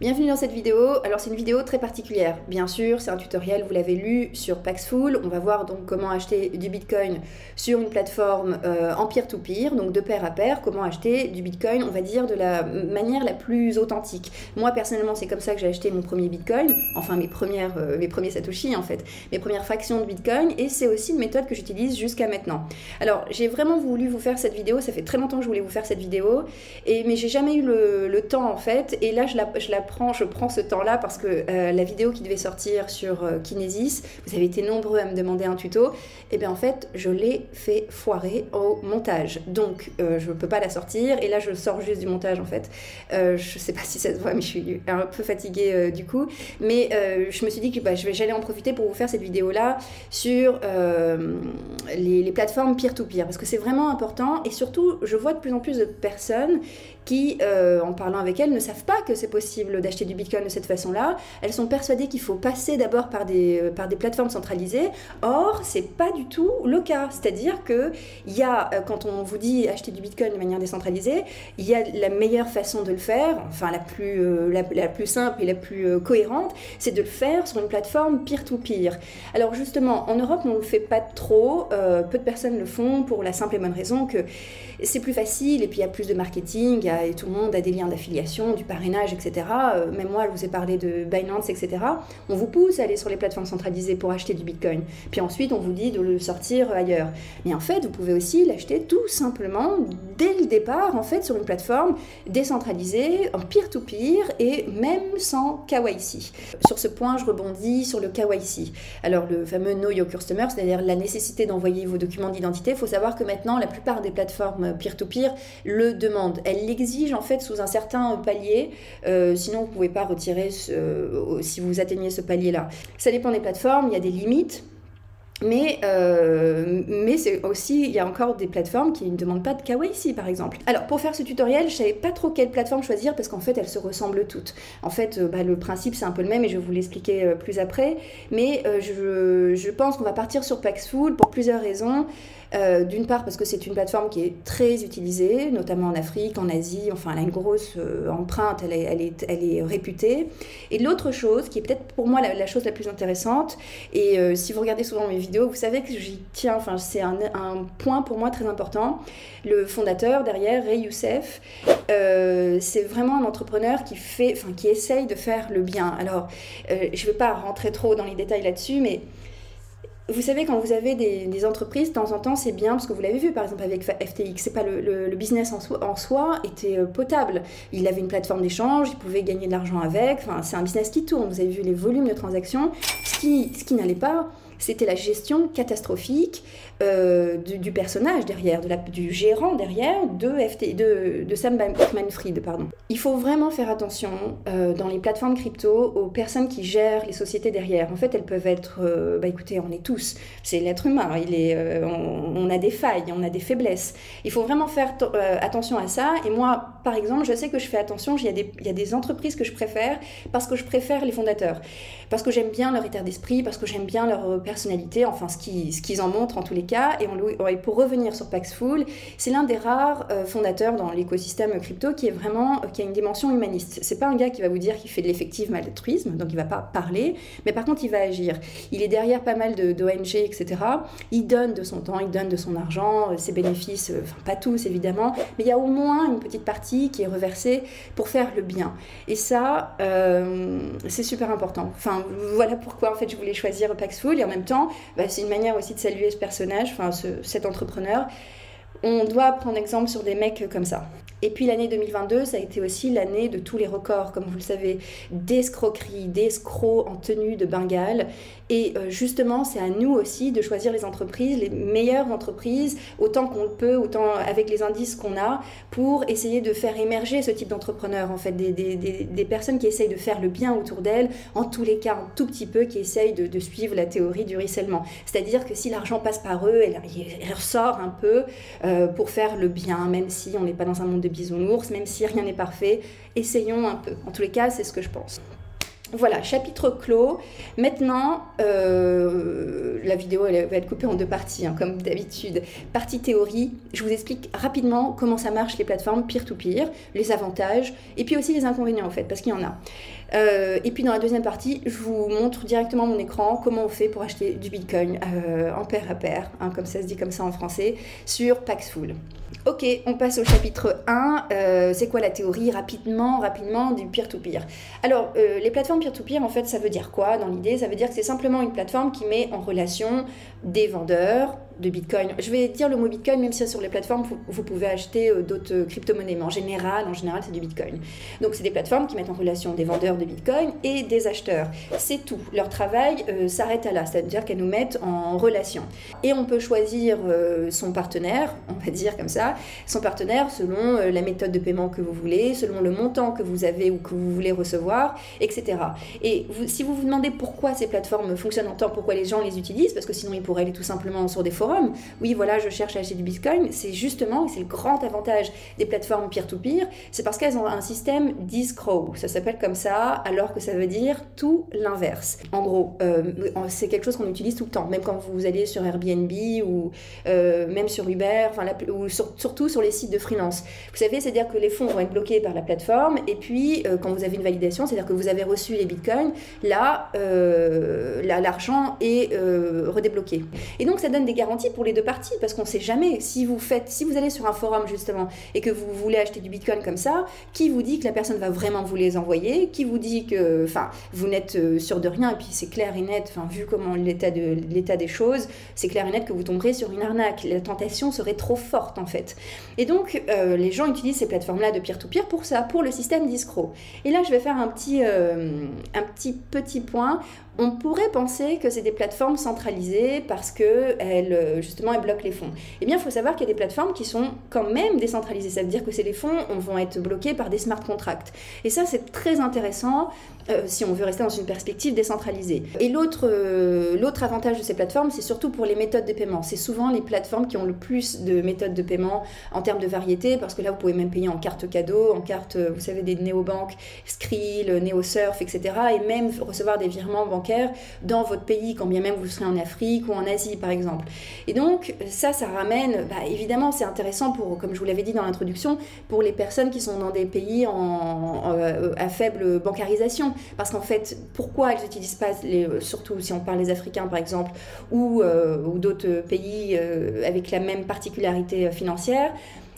Bienvenue dans cette vidéo. Alors c'est une vidéo très particulière. Bien sûr, c'est un tutoriel, vous l'avez lu sur Paxful. On va voir donc comment acheter du Bitcoin sur une plateforme euh, en peer-to-peer, donc de pair à pair, comment acheter du Bitcoin, on va dire, de la manière la plus authentique. Moi personnellement, c'est comme ça que j'ai acheté mon premier Bitcoin, enfin mes, premières, euh, mes premiers Satoshi en fait, mes premières fractions de Bitcoin, et c'est aussi une méthode que j'utilise jusqu'à maintenant. Alors j'ai vraiment voulu vous faire cette vidéo, ça fait très longtemps que je voulais vous faire cette vidéo, et, mais j'ai jamais eu le, temps en fait, et là je la, je la je prends ce temps-là parce que euh, la vidéo qui devait sortir sur euh, Kinesis, vous avez été nombreux à me demander un tuto, et eh bien en fait, je l'ai fait foirer au montage. Donc, euh, je ne peux pas la sortir, et là, je sors juste du montage en fait. je ne sais pas si ça se voit, mais je suis un peu fatiguée du coup. Mais je me suis dit que bah, j'allais en profiter pour vous faire cette vidéo-là sur les, les plateformes peer-to-peer, parce que c'est vraiment important, et surtout, je vois de plus en plus de personnes qui, en parlant avec elles, ne savent pas que c'est possible d'acheter du Bitcoin de cette façon-là. Elles sont persuadées qu'il faut passer d'abord par des, euh, par des plateformes centralisées. Or, c'est pas du tout le cas. C'est-à-dire que y a, euh, quand on vous dit acheter du Bitcoin de manière décentralisée, il y a la meilleure façon de le faire, enfin la plus, euh, la, plus simple et la plus cohérente, c'est de le faire sur une plateforme peer-to-peer. Alors justement, en Europe, on ne le fait pas trop. peu de personnes le font pour la simple et bonne raison que c'est plus facile et puis il y a plus de marketing et tout le monde a des liens d'affiliation, du parrainage, etc. Euh, même moi, je vous ai parlé de Binance, etc. On vous pousse à aller sur les plateformes centralisées pour acheter du Bitcoin. Puis ensuite, on vous dit de le sortir ailleurs. Mais en fait, vous pouvez aussi l'acheter tout simplement dès le départ, en fait, sur une plateforme décentralisée, en peer-to-peer et même sans KYC. Sur ce point, je rebondis sur le KYC. Alors, le fameux Know Your Customer, c'est-à-dire la nécessité d'envoyer vos documents d'identité. Il faut savoir que maintenant, la plupart des plateformes peer-to-peer le demandent. Elles l'exigent en fait sous un certain palier. Euh, sinon, vous ne pouvez pas retirer si vous atteignez ce palier-là. Ça dépend des plateformes, il y a des limites. Mais, euh, mais c'est aussi, il y a encore des plateformes qui ne demandent pas de KYC par exemple. Alors pour faire ce tutoriel, je savais pas trop quelle plateforme choisir parce qu'en fait elles se ressemblent toutes. En fait, euh, bah, le principe c'est un peu le même et je vais vous l'expliquer euh, plus après. Mais je, je, pense qu'on va partir sur Paxful pour plusieurs raisons. Euh, d'une part parce que c'est une plateforme qui est très utilisée, notamment en Afrique, en Asie, enfin elle a une grosse euh, empreinte, elle est, elle, est, elle est, réputée. Et l'autre chose, qui est peut-être pour moi la, chose la plus intéressante, et euh, si vous regardez souvent mes vidéos, vous savez que j'y tiens, enfin c'est un, point pour moi très important. Le fondateur derrière, Ray Youssef, c'est vraiment un entrepreneur qui, fait, enfin, qui essaye de faire le bien. Alors, je ne vais pas rentrer trop dans les détails là-dessus, mais vous savez, quand vous avez des, entreprises, de temps en temps, c'est bien, parce que vous l'avez vu par exemple avec FTX, c'est pas le, business en soi, en soi, était euh, potable. Il avait une plateforme d'échange, il pouvait gagner de l'argent avec, enfin, c'est un business qui tourne. Vous avez vu les volumes de transactions. Ce qui, ce qui n'allait pas, c'était la gestion catastrophique euh, du, personnage derrière, du gérant derrière de, FT, Sam Bankman-Fried. Pardon. Il faut vraiment faire attention euh, dans les plateformes crypto aux personnes qui gèrent les sociétés derrière. En fait, elles peuvent être, euh, bah écoutez, on est tous, c'est l'être humain, il est, on, a des failles, on a des faiblesses. Il faut vraiment faire attention à ça. Et moi, par exemple, je sais que je fais attention, il y, a des, il y a des entreprises que je préfère parce que je préfère les fondateurs, parce que j'aime bien leur état d'esprit, parce que j'aime bien leur personnalité, enfin ce qu'ils ce qu'ils en montrent en tous les cas. Et, pour revenir sur Paxful, c'est l'un des rares euh, fondateurs dans l'écosystème crypto qui est vraiment qui a une dimension humaniste. C'est pas un gars qui va vous dire qu'il fait de l'effectif maltruisme, donc il va pas parler, mais par contre il va agir. Il est derrière pas mal d'ONG, etc. Il donne de son temps, il donne de son argent, euh, ses bénéfices, euh, pas tous évidemment, mais il y a au moins une petite partie qui est reversée pour faire le bien. Et ça, c'est super important. Enfin, voilà pourquoi en fait je voulais choisir Paxful et en même temps, bah, c'est une manière aussi de saluer ce personnage, enfin cet entrepreneur. On doit prendre exemple sur des mecs comme ça. Et puis l'année 2022, ça a été aussi l'année de tous les records, comme vous le savez, d'escroqueries, d'escrocs en tenue de Bengale. Et euh, justement, c'est à nous aussi de choisir les entreprises, les meilleures entreprises, autant qu'on le peut, autant avec les indices qu'on a, pour essayer de faire émerger ce type d'entrepreneurs, en fait, des, des, des, personnes qui essayent de faire le bien autour d'elles, en tous les cas, un tout petit peu, qui essayent de, suivre la théorie du ruissellement. C'est-à-dire que si l'argent passe par eux, elle, ressort un peu euh, pour faire le bien, même si on n'est pas dans un monde de bisounours, même si rien n'est parfait, essayons un peu. En tous les cas, c'est ce que je pense. Voilà, chapitre clos. Maintenant, euh, la vidéo elle va être coupée en deux parties, hein, comme d'habitude. Partie théorie, je vous explique rapidement comment ça marche les plateformes peer-to-peer, les avantages, et puis aussi les inconvénients en fait, parce qu'il y en a. Euh, et puis dans la deuxième partie, je vous montre directement mon écran comment on fait pour acheter du Bitcoin euh, en paire à paire, hein, comme ça se dit comme ça en français, sur Paxful. Ok, on passe au chapitre 1. Euh, c'est quoi la théorie rapidement, rapidement du peer-to-peer? Alors, les plateformes peer-to-peer, en fait, ça veut dire quoi dans l'idée? Ça veut dire que c'est simplement une plateforme qui met en relation des vendeurs, de Bitcoin. Je vais dire le mot Bitcoin, même si sur les plateformes, vous, pouvez acheter euh, d'autres euh, crypto-monnaies, mais en général, en général, c'est du Bitcoin. Donc, c'est des plateformes qui mettent en relation des vendeurs de Bitcoin et des acheteurs. C'est tout. Leur travail euh, s'arrête à là, c'est-à-dire qu'elles nous mettent en relation. Et on peut choisir son partenaire, on va dire comme ça, son partenaire selon la méthode de paiement que vous voulez, selon le montant que vous avez ou que vous voulez recevoir, etc. Et si vous vous demandez pourquoi ces plateformes fonctionnent en temps, pourquoi les gens les utilisent, parce que sinon ils pourraient aller tout simplement sur des forums, oui, voilà, je cherche à acheter du Bitcoin. C'est justement, c'est le grand avantage des plateformes peer-to-peer, c'est parce qu'elles ont un système d'escrow. Ça s'appelle comme ça, alors que ça veut dire tout l'inverse. En gros, euh, c'est quelque chose qu'on utilise tout le temps, même quand vous allez sur Airbnb ou euh, même sur Uber, enfin, ou surtout sur les sites de freelance. Vous savez, c'est-à-dire que les fonds vont être bloqués par la plateforme, et puis euh, quand vous avez une validation, c'est-à-dire que vous avez reçu les bitcoins, là, l'argent est redébloqué. Et donc, ça donne des garanties pour les deux parties parce qu'on ne sait jamais si vous faites, si vous allez sur un forum justement et que vous voulez acheter du bitcoin comme ça, qui vous dit que la personne va vraiment vous les envoyer, qui vous dit que, enfin, vous n'êtes euh, sûr de rien et puis c'est clair et net, enfin, vu comment l'état de l'état des choses, c'est clair et net que vous tomberez sur une arnaque. La tentation serait trop forte en fait. Et donc euh, les gens utilisent ces plateformes-là de peer-to-peer pour ça, pour le système d'escroc. Et là, je vais faire un petit, euh, un petit petit point on pourrait penser que c'est des plateformes centralisées parce que elles, euh, justement, elles bloquent les fonds. Eh bien, il faut savoir qu'il y a des plateformes qui sont quand même décentralisées. Ça veut dire que c'est fonds vont être bloqués par des smart contracts. Et ça, c'est très intéressant euh, si on veut rester dans une perspective décentralisée. Et l'autre euh, l'autre avantage de ces plateformes, c'est surtout pour les méthodes de paiement. C'est souvent les plateformes qui ont le plus de méthodes de paiement en termes de variété, parce que là, vous pouvez même payer en carte cadeau, en carte, vous savez, des néobanques, Skrill, NeoSurf, etc. Et même recevoir des virements bancaires dans votre pays, quand bien même vous serez en Afrique ou en Asie, par exemple. Et donc, ça, ça ramène, bah, évidemment, c'est intéressant pour, comme je vous l'avais dit dans l'introduction, pour les personnes qui sont dans des pays euh, à faible bancarisation. Parce qu'en fait, pourquoi elles n'utilisent pas, surtout si on parle des Africains, par exemple, ou, euh, d'autres pays euh, avec la même particularité financière,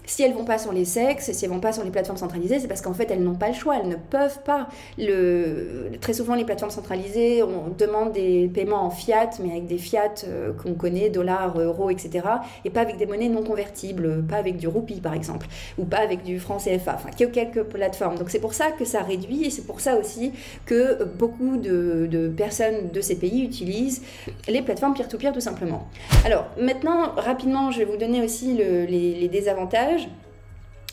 si elles vont pas sur les sexes, si elles vont pas sur les plateformes centralisées, c'est parce qu'en fait elles n'ont pas le choix, elles ne peuvent pas. Très souvent les plateformes centralisées, on demande des paiements en fiat, mais avec des fiat euh, qu'on connaît, dollars, euros, etc. Et pas avec des monnaies non convertibles, pas avec du roupie par exemple, ou pas avec du franc CFA, enfin quelques plateformes. Donc c'est pour ça que ça réduit et c'est pour ça aussi que beaucoup de, personnes de ces pays utilisent les plateformes peer-to-peer tout simplement. Alors maintenant, rapidement, je vais vous donner aussi le, les, les désavantages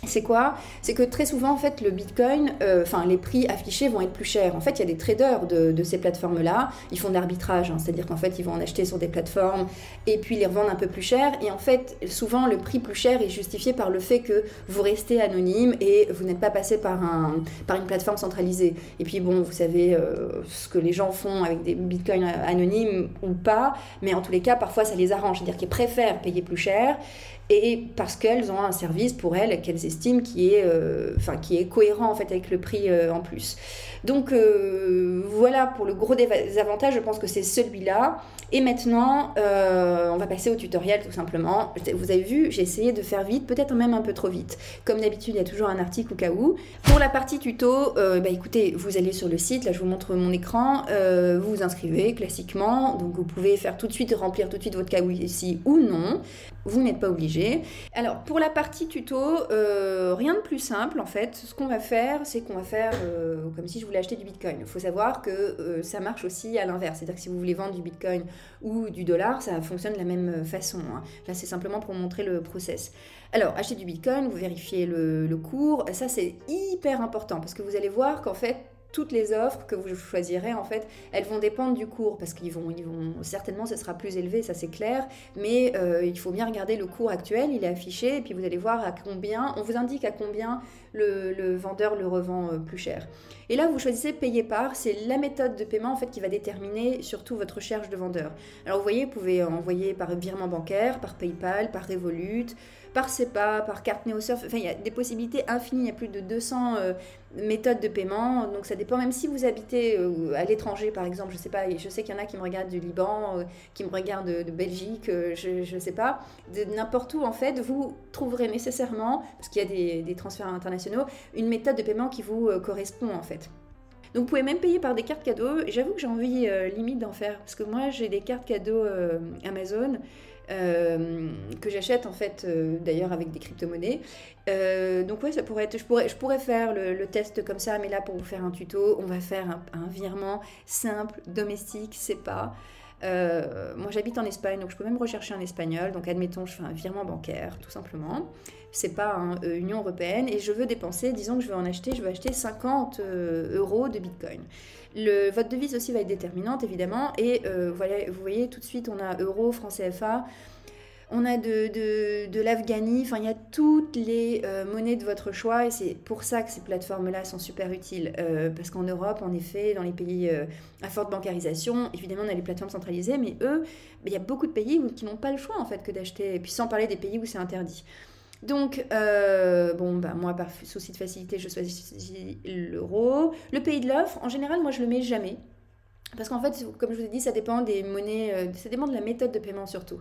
c'est quoi? C'est que très souvent, en fait, le Bitcoin, euh, enfin, les prix affichés vont être plus chers. En fait, il y a des traders de, ces plateformes-là. Ils font de l'arbitrage, hein. c'est-à-dire qu'en fait, ils vont en acheter sur des plateformes et puis les revendre un peu plus cher. Et en fait, souvent, le prix plus cher est justifié par le fait que vous restez anonyme et vous n'êtes pas passé par, un, par une plateforme centralisée. Et puis, bon, vous savez euh, ce que les gens font avec des Bitcoins anonymes ou pas, mais en tous les cas, parfois, ça les arrange. C'est-à-dire qu'ils préfèrent payer plus cher et parce qu'elles ont un service pour elles qu'elles estiment qui est, euh, enfin, qui est cohérent en fait avec le prix euh, en plus. Donc euh, voilà pour le gros des avantages, je pense que c'est celui-là. Et maintenant, on va passer au tutoriel tout simplement. Vous avez vu, j'ai essayé de faire vite, peut-être même un peu trop vite. Comme d'habitude, il y a toujours un article au cas où. Pour la partie tuto, bah écoutez, vous allez sur le site, là je vous montre mon écran, vous vous inscrivez classiquement, donc vous pouvez faire tout de suite, remplir tout de suite votre cas ici ou non. Vous n'êtes pas obligé. Alors pour la partie tuto, euh, rien de plus simple en fait. Ce qu'on va faire, c'est qu'on va faire euh, comme si je voulais acheter du Bitcoin. Il faut savoir que euh, ça marche aussi à l'inverse. C'est-à-dire que si vous voulez vendre du Bitcoin ou du dollar, ça fonctionne de la même façon. Hein. Là, c'est simplement pour montrer le process. Alors, acheter du Bitcoin, vous vérifiez le, le cours. Ça, c'est hyper important parce que vous allez voir qu'en fait, toutes les offres que vous choisirez, en fait, elles vont dépendre du cours, parce qu'ils vont, certainement, ce sera plus élevé, ça c'est clair, mais euh, il faut bien regarder le cours actuel, il est affiché, et puis vous allez voir à combien, on vous indique à combien le, vendeur le revend euh, plus cher. Et là, vous choisissez payer par, c'est la méthode de paiement en fait qui va déterminer surtout votre recherche de vendeur. Alors vous voyez, vous pouvez envoyer par virement bancaire, par PayPal, par Revolut, par SEPA, par carte NeoSurf. Enfin, il y a des possibilités infinies. Il y a plus de 200 euh, méthodes de paiement. Donc, ça dépend. Même si vous habitez euh, à l'étranger, par exemple, je sais pas. Je sais qu'il y en a qui me regardent du Liban, euh, qui me regardent de, Belgique, je ne sais pas. De n'importe où, en fait, vous trouverez nécessairement, parce qu'il y a des, des, transferts internationaux, une méthode de paiement qui vous correspond, en fait. Donc vous pouvez même payer par des cartes cadeaux. J'avoue que j'ai envie limite d'en faire parce que moi j'ai des cartes cadeaux Amazon euh, que j'achète en fait euh, d'ailleurs avec des crypto-monnaies. Euh, donc ouais, ça pourrait être, je pourrais, je pourrais faire le, test comme ça, mais là pour vous faire un tuto, on va faire un, virement simple, domestique, c'est pas. Moi j'habite en Espagne, donc je peux même rechercher un espagnol. Donc admettons, je fais un virement bancaire, tout simplement. C'est pas hein, Union européenne et je veux dépenser, disons que je veux en acheter, je veux acheter 50 euros de Bitcoin. Le, votre devise aussi va être déterminante, évidemment. Et euh, voilà, vous voyez, tout de suite, on a euro, franc CFA. On a de, de, de enfin il y a toutes les euh, monnaies de votre choix et c'est pour ça que ces plateformes-là sont super utiles. Euh, parce qu'en Europe, en effet, dans les pays à forte bancarisation, évidemment on a les plateformes centralisées, mais eux, il y a beaucoup de pays qui n'ont pas le choix en fait que d'acheter, et puis sans parler des pays où c'est interdit. Donc, euh, bon, bah, moi, par souci de facilité, je choisis l'euro. Le pays de l'offre, en général, moi, je le mets jamais. Parce qu'en fait, comme je vous ai dit, ça dépend des monnaies, euh, ça dépend de la méthode de paiement surtout.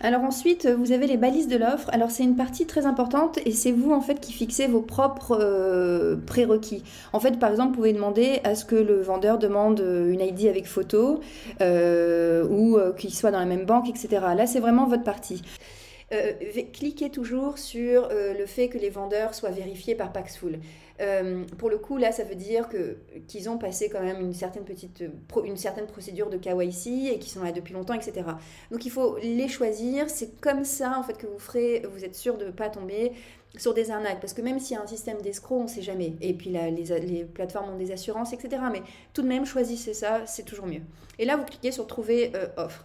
Alors ensuite, vous avez les balises de l'offre. Alors c'est une partie très importante et c'est vous en fait qui fixez vos propres euh, prérequis. En fait, par exemple, vous pouvez demander à ce que le vendeur demande une ID avec photo ou qu'il soit dans la même banque, etc. Là, c'est vraiment votre partie. Euh, cliquez toujours sur euh, le fait que les vendeurs soient vérifiés par Paxful. Euh, pour le coup, là, ça veut dire que qu'ils ont passé quand même une certaine petite une certaine procédure de KYC et qu'ils sont là depuis longtemps, etc. Donc il faut les choisir. C'est comme ça en fait que vous ferez, vous êtes sûr de ne pas tomber sur des arnaques, parce que même s'il y a un système d'escroc, on ne sait jamais. Et puis les, les, plateformes ont des assurances, etc. Mais tout de même, choisissez ça, c'est toujours mieux. Et là, vous cliquez sur Trouver offre.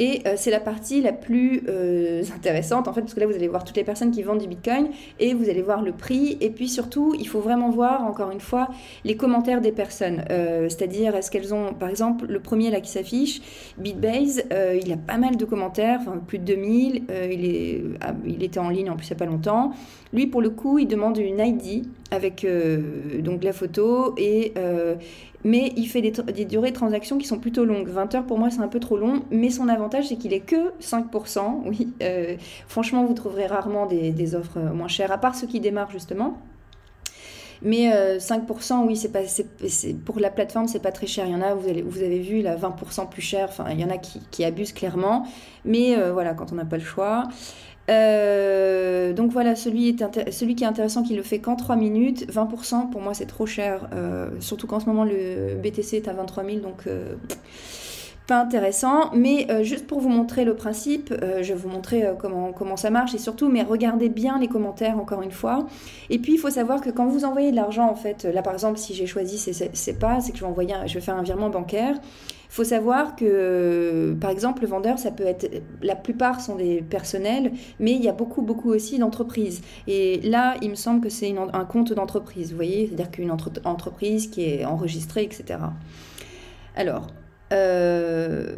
Et euh, c'est la partie la plus euh, intéressante, en fait, parce que là, vous allez voir toutes les personnes qui vendent du Bitcoin et vous allez voir le prix. Et puis surtout, il faut vraiment voir, encore une fois, les commentaires des personnes. Euh, c'est-à-dire, est-ce qu'elles ont, par exemple, le premier là qui s'affiche, Bitbase, il a pas mal de commentaires, plus de 2000. il, est, ah, il était en ligne en plus il n'y a pas longtemps. Lui, pour le coup, il demande une ID avec donc la photo et mais il fait des, durées de transaction qui sont plutôt longues. 20 heures pour moi c'est un peu trop long, mais son avantage c'est qu'il est que 5%. Oui, euh, franchement vous trouverez rarement des, offres moins chères, à part ceux qui démarrent justement. Mais 5%, euh, oui, c'est pas, pour la plateforme, c'est pas très cher. Il y en a, vous, avez, vous avez vu, là, 20% plus cher. Enfin, il y en a qui, abusent clairement. Mais euh, voilà, quand on n'a pas le choix. Donc voilà, celui, est celui qui est intéressant, qui le fait qu'en 3 minutes. 20%, pour moi, c'est trop cher. Surtout qu'en ce moment, le BTC est à 23 000, donc pas intéressant. Mais juste pour vous montrer le principe, je vais vous montrer comment, comment ça marche et surtout, mais regardez bien les commentaires encore une fois. Et puis, il faut savoir que quand vous envoyez de l'argent, en fait, là par exemple, si j'ai choisi c'est pas, c'est que je vais envoyer, je vais faire un virement bancaire faut savoir que, par exemple, le vendeur, ça peut être, la plupart sont des personnels, mais il y a beaucoup, beaucoup aussi d'entreprises. Et là, il me semble que c'est un compte d'entreprise, vous voyez, c'est-à-dire qu'une entreprise qui est enregistrée, etc. Alors, euh,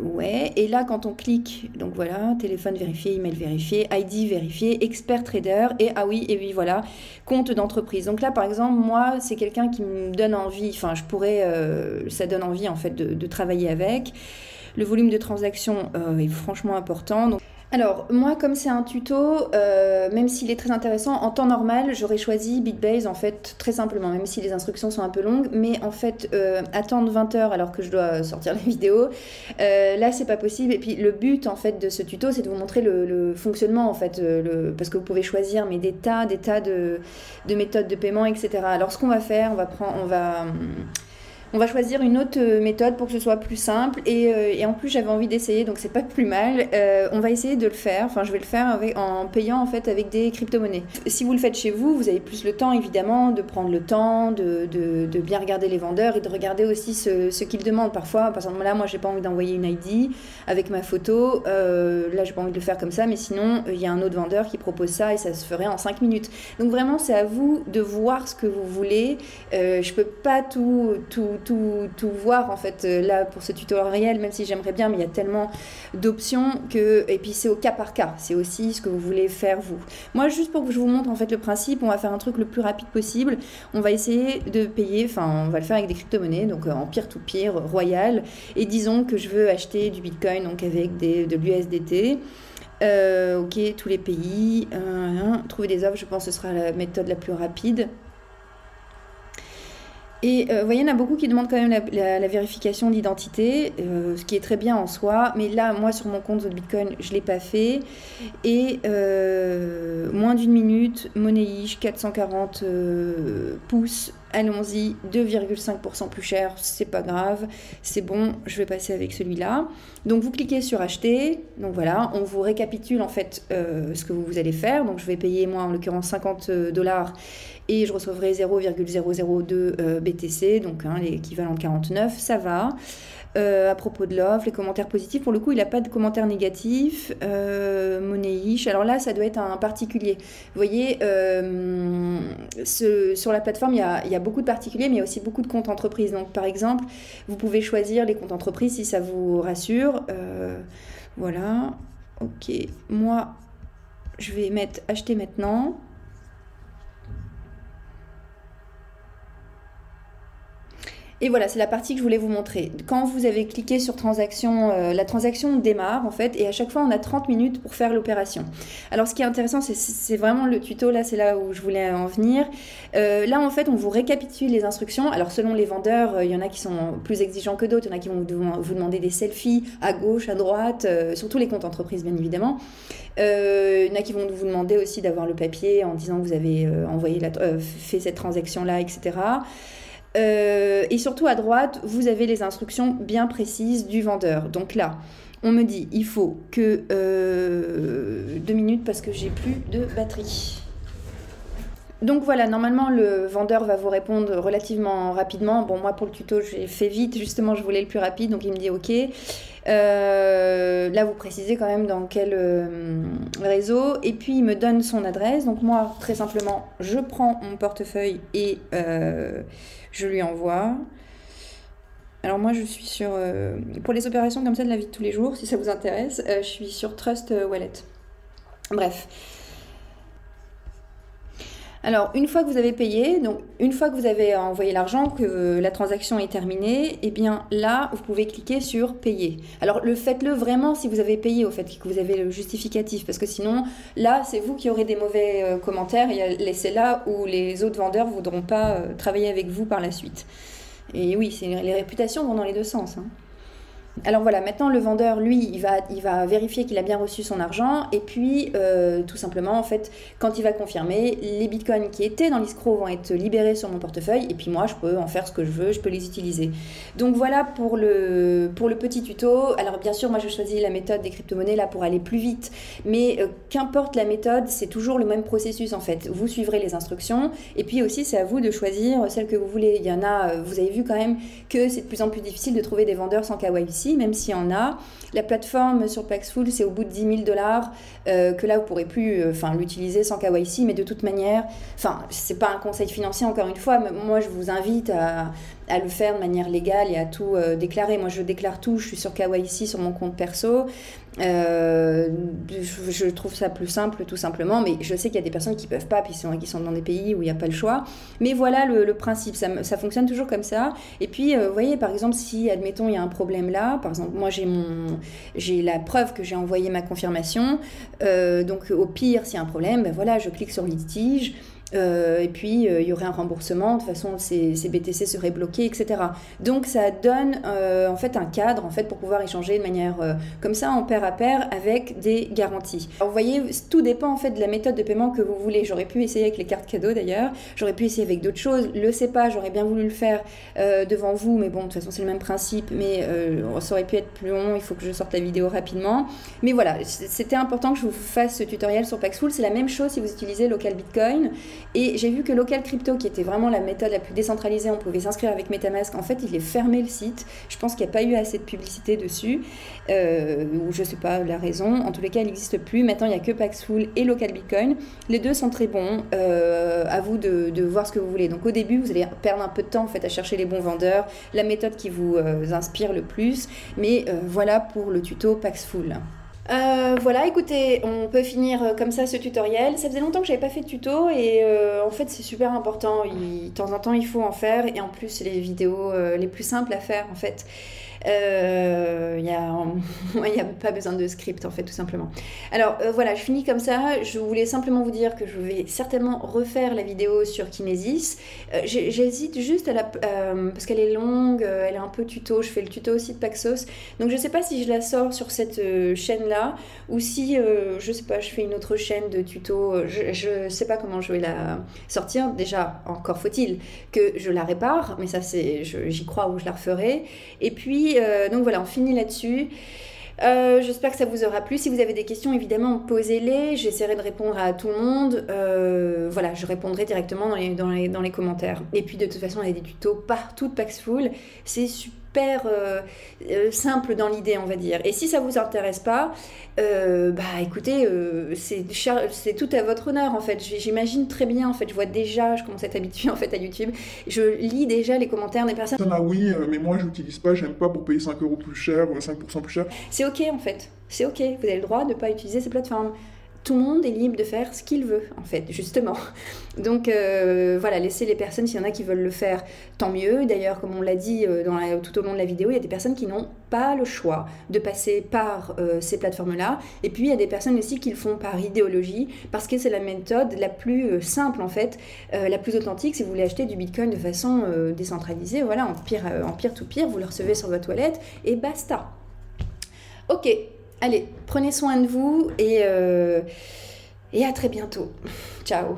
Ouais, et là quand on clique, donc voilà, téléphone vérifié, email vérifié, ID vérifié, expert trader, et ah oui, et oui voilà, compte d'entreprise. Donc là par exemple, moi c'est quelqu'un qui me donne envie, enfin je pourrais, euh, ça donne envie en fait de, travailler avec. Le volume de transactions euh, est franchement important. Donc, alors, moi, comme c'est un tuto, euh, même s'il est très intéressant, en temps normal, j'aurais choisi Bitbase, en fait, très simplement, même si les instructions sont un peu longues. Mais en fait, euh, attendre 20 heures alors que je dois sortir la vidéo, euh, là, c'est pas possible. Et puis, le but, en fait, de ce tuto, c'est de vous montrer le, fonctionnement, en fait, le, parce que vous pouvez choisir, mais des tas, des tas de, de méthodes de paiement, etc. Alors, ce qu'on va faire, on va prendre, on va... Hum, On va choisir une autre euh, méthode pour que ce soit plus simple et, euh, et en plus j'avais envie d'essayer donc c'est pas plus mal. Euh, on va essayer de le faire, enfin je vais le faire avec, en payant en fait avec des crypto-monnaies. Si vous le faites chez vous, vous avez plus le temps évidemment de prendre le temps, de, de, bien regarder les vendeurs et de regarder aussi ce, ce qu'ils demandent. Parfois, par exemple là moi j'ai pas envie d'envoyer une ID avec ma photo, là j'ai pas envie de le faire comme ça, mais sinon il y a un autre vendeur qui propose ça et ça se ferait en 5 minutes. Donc vraiment c'est à vous de voir ce que vous voulez. Je peux pas tout, tout tout, voir en fait euh, là pour ce tutoriel, même si j'aimerais bien, mais il y a tellement d'options que. Et puis c'est au cas par cas, c'est aussi ce que vous voulez faire vous. Moi, juste pour que je vous montre en fait le principe, on va faire un truc le plus rapide possible. On va essayer de payer, enfin, on va le faire avec des crypto-monnaies, donc euh, en peer-to-peer, royal. Et disons que je veux acheter du bitcoin, donc avec des, de l'USDT. Euh, ok, tous les pays. trouver des offres, je pense que ce sera la méthode la plus rapide. Et euh, vous voyez, il y en a beaucoup qui demandent quand même la, vérification d'identité, euh, ce qui est très bien en soi. Mais là, moi, sur mon compte de Bitcoin, je ne l'ai pas fait. Et euh, moins d'une minute, Moneish, 440 pouces, allons-y, 2,5% plus cher, c'est pas grave, c'est bon, je vais passer avec celui-là. Donc vous cliquez sur acheter, donc voilà, on vous récapitule en fait ce que vous allez faire. Donc je vais payer moi en l'occurrence 50 dollars et je recevrai 0,002 euh, BTC, donc hein, l'équivalent de 49, ça va. Euh, à propos de l'offre, les commentaires positifs, pour le coup, il n'a pas de commentaires négatifs. Euh, Moneish, alors là, ça doit être un particulier. Vous voyez, euh, sur la plateforme, il y, a, il y, a, beaucoup de particuliers, mais il y a aussi beaucoup de comptes entreprises. Donc, par exemple, vous pouvez choisir les comptes entreprises si ça vous rassure. voilà. Ok. Moi, je vais mettre acheter maintenant. Et voilà, c'est la partie que je voulais vous montrer. Quand vous avez cliqué sur transaction, euh, la transaction démarre en fait, et à chaque fois on a 30 minutes pour faire l'opération. Alors ce qui est intéressant, c'est vraiment le tuto, là c'est là où je voulais en venir. Euh, là en fait, on vous récapitule les instructions. Alors selon les vendeurs, euh, il y en a qui sont plus exigeants que d'autres, il y en a qui vont vous demander des selfies à gauche, à droite, surtout les comptes entreprises bien évidemment. il y en a qui vont vous demander aussi d'avoir le papier en disant que vous avez envoyé la, fait cette transaction-là, etc. Euh, et surtout à droite, vous avez les instructions bien précises du vendeur. Donc là, on me dit, il faut que euh, deux minutes parce que j'ai plus de batterie. Donc voilà, normalement le vendeur va vous répondre relativement rapidement. Bon, moi pour le tuto, j'ai fait vite, justement, je voulais le plus rapide, donc il me dit OK. Euh, là, vous précisez quand même dans quel réseau. Et puis, il me donne son adresse. Donc moi, très simplement, je prends mon portefeuille et je lui envoie. Alors moi je suis sur, euh, pour les opérations comme ça de la vie de tous les jours, si ça vous intéresse, euh, je suis sur Trust Wallet. Bref. Alors, une fois que vous avez payé, donc une fois que vous avez envoyé l'argent, que la transaction est terminée, eh bien là, vous pouvez cliquer sur payer. Alors, le faites-le vraiment si vous avez payé, au fait, que vous avez le justificatif, parce que sinon, là, c'est vous qui aurez des mauvais euh, commentaires, et c'est là où les autres vendeurs ne voudront pas euh, travailler avec vous par la suite. Et oui, les réputations vont dans les deux sens. Hein. Alors voilà, maintenant le vendeur, lui, il va, il va vérifier qu'il a bien reçu son argent et puis euh, tout simplement, en fait, quand il va confirmer, les bitcoins qui étaient dans l'escroc vont être libérés sur mon portefeuille et puis moi, je peux en faire ce que je veux, je peux les utiliser. Donc voilà pour le, petit tuto. Alors bien sûr, moi, je choisis la méthode des crypto-monnaies là pour aller plus vite, mais euh, qu'importe la méthode, c'est toujours le même processus en fait. Vous suivrez les instructions et puis aussi, c'est à vous de choisir celle que vous voulez. Il y en a, euh, vous avez vu quand même que c'est de plus en plus difficile de trouver des vendeurs sans KYC même s'il y en a. La plateforme sur Paxful, c'est au bout de 10 000 dollars euh, que là, vous pourrez plus euh, l'utiliser sans KYC, mais de toute manière, enfin, c'est pas un conseil financier encore une fois, mais moi, je vous invite à, à le faire de manière légale et à tout euh, déclarer. Moi, je déclare tout, je suis sur KYC sur mon compte perso. Euh, je, trouve ça plus simple, tout simplement, mais je sais qu'il y a des personnes qui peuvent pas, puis qui sont dans des pays où il n'y a pas le choix. Mais voilà le, principe, ça, fonctionne toujours comme ça. Et puis, euh, vous voyez, par exemple, si, admettons, il y a un problème là, par exemple, moi, j'ai j'ai la preuve que j'ai envoyé ma confirmation. donc, au pire, s'il y a un problème, ben voilà, je clique sur litige. Euh, et puis, euh, il y aurait un remboursement. De toute façon, ces, BTC seraient bloqués, etc. Donc, ça donne euh, en fait un cadre en fait, pour pouvoir échanger de manière comme ça, en pair à pair, avec des garanties. Alors, vous voyez, tout dépend en fait de la méthode de paiement que vous voulez. J'aurais pu essayer avec les cartes cadeaux d'ailleurs. J'aurais pu essayer avec d'autres choses. Le pas j'aurais bien voulu le faire devant vous, mais bon, de toute façon, c'est le même principe. Mais ça aurait pu être plus long. Il faut que je sorte la vidéo rapidement. Mais voilà, c'était important que je vous fasse ce tutoriel sur Paxful. C'est la même chose si vous utilisez Local Bitcoin. Et j'ai vu que Local Crypto, qui était vraiment la méthode la plus décentralisée, on pouvait s'inscrire avec Metamask. En fait, il est fermé le site. Je pense qu'il n'y a pas eu assez de publicité dessus, euh, ou je ne sais pas la raison. En tous les cas, il n'existe plus. Maintenant, il n'y a que Paxful et Local Bitcoin. Les deux sont très bons. Euh, à vous de, voir ce que vous voulez. Donc, au début, vous allez perdre un peu de temps en à chercher les bons vendeurs, la méthode qui vous euh, inspire le plus. Mais euh, voilà pour le tuto Paxful. Euh, voilà, écoutez, on peut finir euh, comme ça ce tutoriel. Ça faisait longtemps que j'avais pas fait de tuto et euh, en fait c'est super important. de temps en temps il faut en faire et en plus les vidéos les plus simples à faire en fait. Il euh, n'y a, pas besoin de script en fait tout simplement. Alors euh, voilà, je finis comme ça. Je voulais simplement vous dire que je vais certainement refaire la vidéo sur Kinesis. Euh, j'hésite juste à la, parce qu'elle est longue, elle est un peu tuto. Je fais le tuto aussi de Paxos. Donc je sais pas si je la sors sur cette chaîne là ou si je sais pas, je fais une autre chaîne de tuto. Je, ne sais pas comment je vais la sortir. Déjà, encore faut-il que je la répare, mais ça c'est, j'y crois ou je la referai. Et puis euh, donc voilà, on finit là-dessus. Euh, j'espère que ça vous aura plu. Si vous avez des questions, évidemment, posez-les. J'essaierai de répondre à tout le monde. Euh, voilà, je répondrai directement dans les, dans, les, dans les, commentaires. Et puis, de toute façon, il y a des tutos partout de Paxful. C'est super euh, euh, simple dans l'idée, on va dire. Et si ça vous intéresse pas, euh, bah écoutez, c'est tout à votre honneur en fait. J'imagine très bien en fait. Je vois déjà, je commence à être habituée en fait à YouTube. Je lis déjà les commentaires des personnes. Ah oui, mais moi j'utilise pas, j'aime pas pour payer 5 euros plus cher, 5% plus cher. C'est ok en fait. C'est ok. Vous avez le droit de ne pas utiliser ces plateformes tout le monde est libre de faire ce qu'il veut, en fait, justement. Donc euh, voilà, laissez les personnes, s'il y en a qui veulent le faire, tant mieux. D'ailleurs, comme on l'a dit euh, tout au long de la vidéo, il y a des personnes qui n'ont pas le choix de passer par euh, ces plateformes-là. Et puis, il y a des personnes aussi qui le font par idéologie, parce que c'est la méthode la plus simple, en fait, la plus authentique. Si vous voulez acheter du Bitcoin de façon décentralisée, voilà, en pire, en pire tout pire, vous le recevez sur votre toilette, et basta. Ok, Allez, prenez soin de vous et, euh, à très bientôt. Ciao